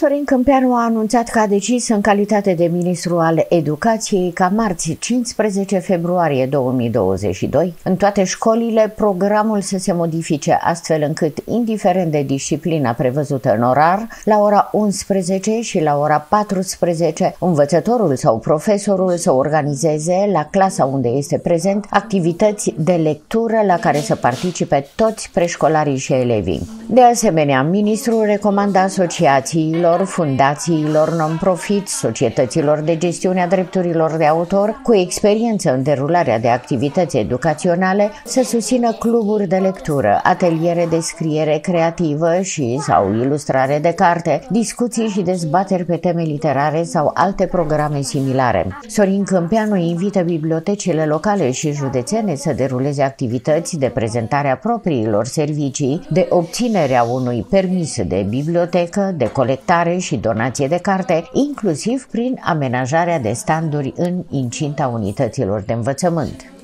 Sorin Câmpeanu a anunțat că a decis în calitate de ministru al educației ca marți 15 februarie 2022 în toate școlile programul să se modifice astfel încât, indiferent de disciplina prevăzută în orar, la ora 11 și la ora 14 învățătorul sau profesorul să organizeze la clasa unde este prezent activități de lectură la care să participe toți preșcolarii și elevii. De asemenea, ministrul recomandă asociațiilor ONG-urilor, fundațiilor non-profit, societăților de gestiune a drepturilor de autor cu experiență în derularea de activități educaționale să susțină cluburi de lectură, ateliere de scriere creativă și sau ilustrare de carte, discuții și dezbateri pe teme literare sau alte programe similare. Sorin Câmpeanu invită bibliotecile locale și județene să deruleze activități de prezentare a propriilor servicii, de obținerea unui permis de bibliotecă, de colectare vânzare și donație de carte, inclusiv prin amenajarea de standuri în incinta unităților de învățământ.